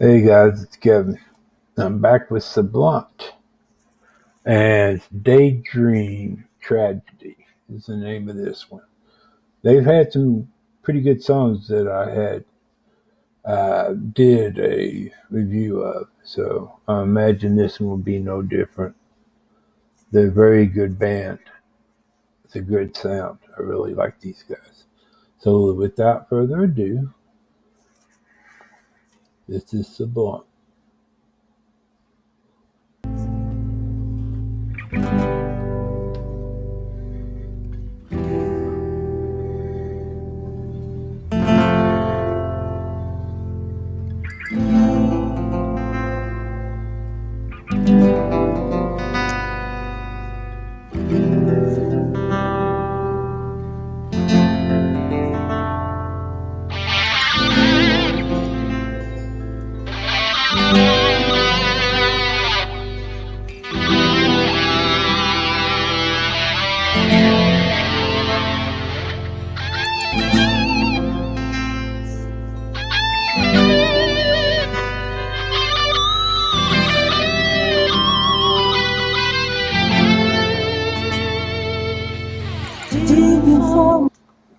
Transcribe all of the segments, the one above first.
Hey guys, it's Kevin. I'm back with Semblant. And Daydream Tragedy is the name of this one. They've had some pretty good songs that I had uh, did a review of, so I imagine this one will be no different. They're a very good band. It's a good sound. I really like these guys. So without further ado, this is Semblant.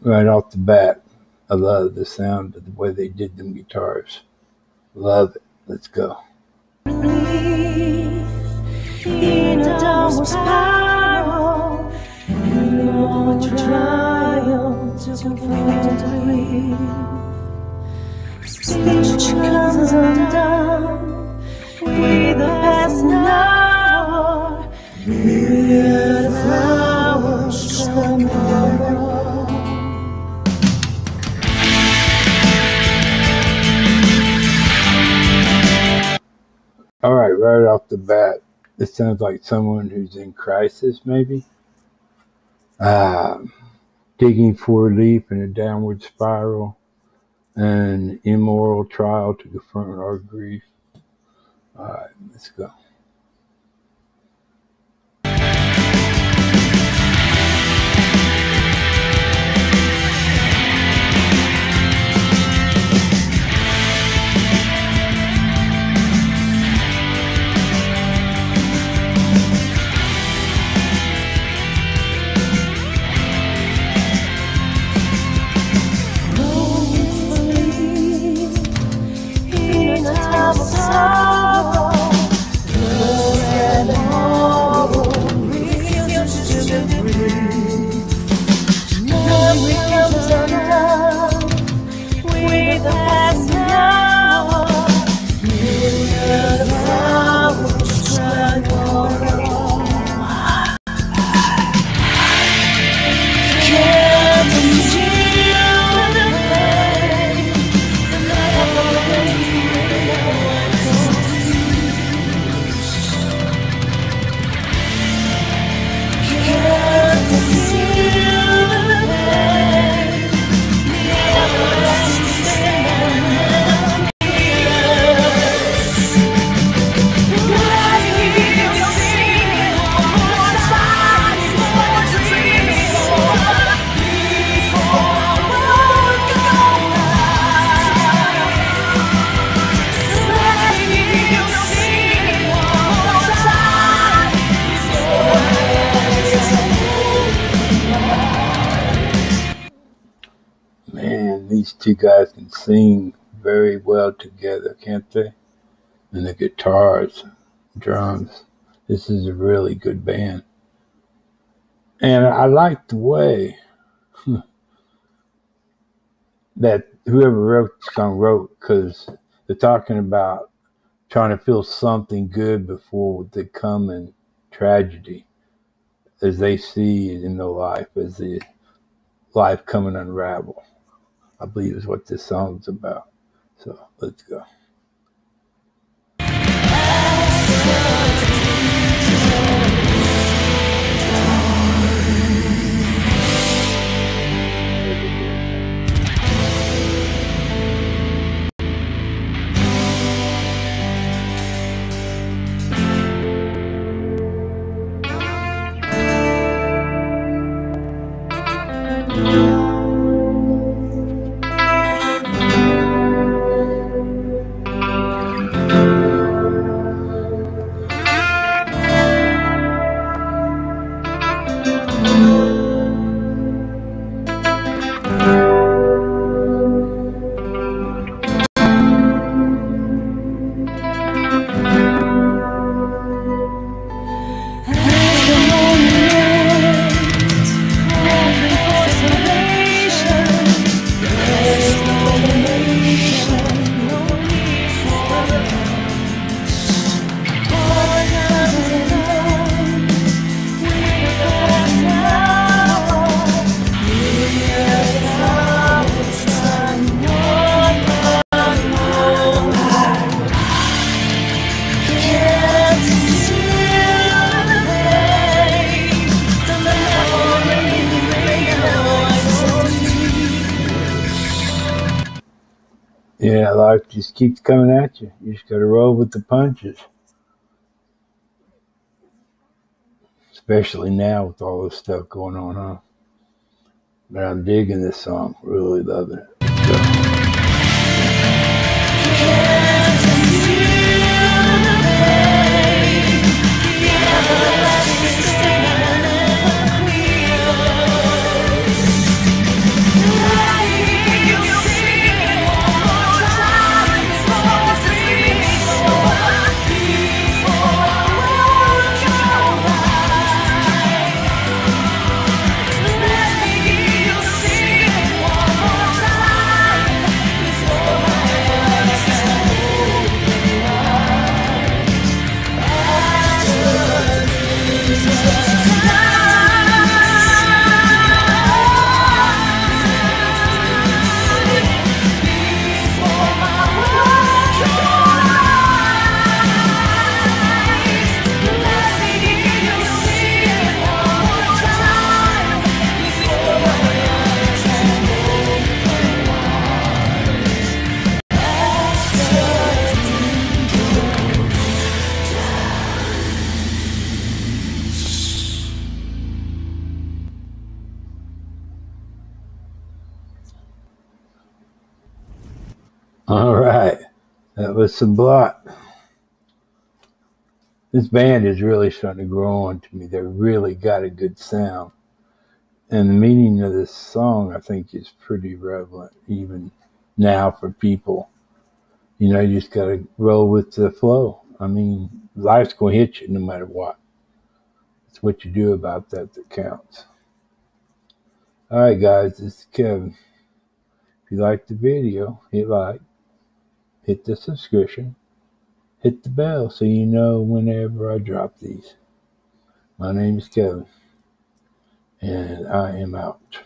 Right off the bat, I love the sound of the way they did them guitars. Love it. Let's go. a downward All right, right off the bat, it sounds like someone who's in crisis, maybe. Um, digging for a leap in a downward spiral, an immoral trial to confront our grief. All right, let's go. These two guys can sing very well together, can't they? And the guitars, drums. This is a really good band. And I like the way that whoever wrote the song wrote because they're talking about trying to feel something good before the coming tragedy as they see it in their life, as the life coming unravel. I believe is what this song's about. So let's go. Yeah, life just keeps coming at you. You just got to roll with the punches, especially now with all this stuff going on, huh? But I'm digging this song, really loving it. So, all right, that was Semblant. This band is really starting to grow on to me. They really got a good sound. And the meaning of this song, I think, is pretty relevant even now for people. You know, you just got to roll with the flow. I mean, life's going to hit you no matter what. It's what you do about that that counts. All right, guys, this is Kevin. If you like the video, hit like, hit the subscription, hit the bell so you know whenever I drop these. My name is Kevin, and I am out.